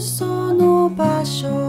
その場所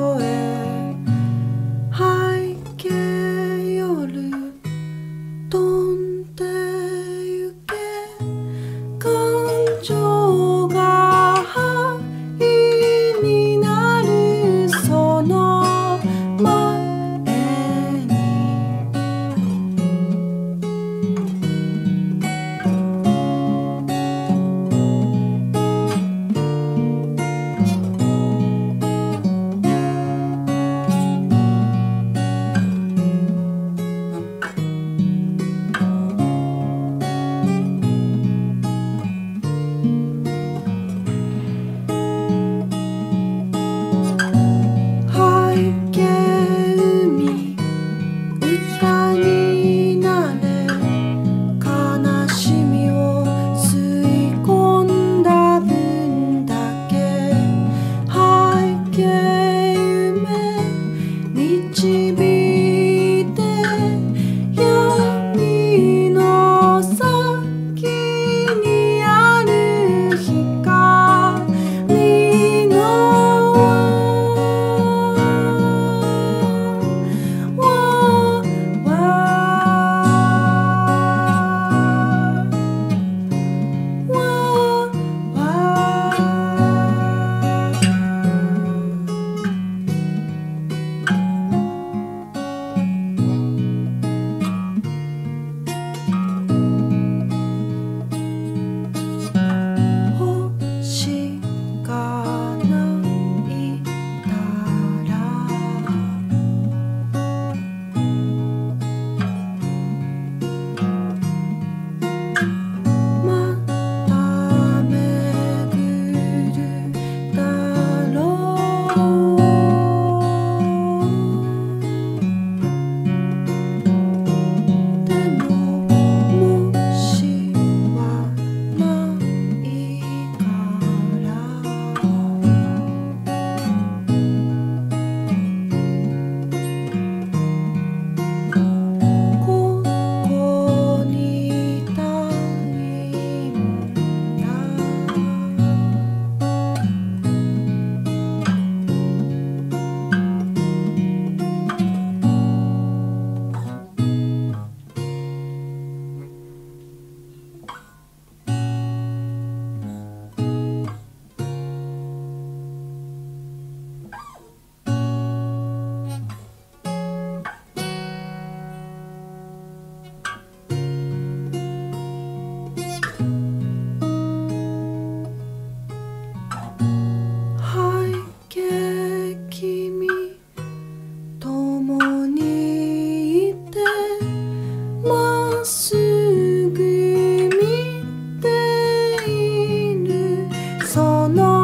no.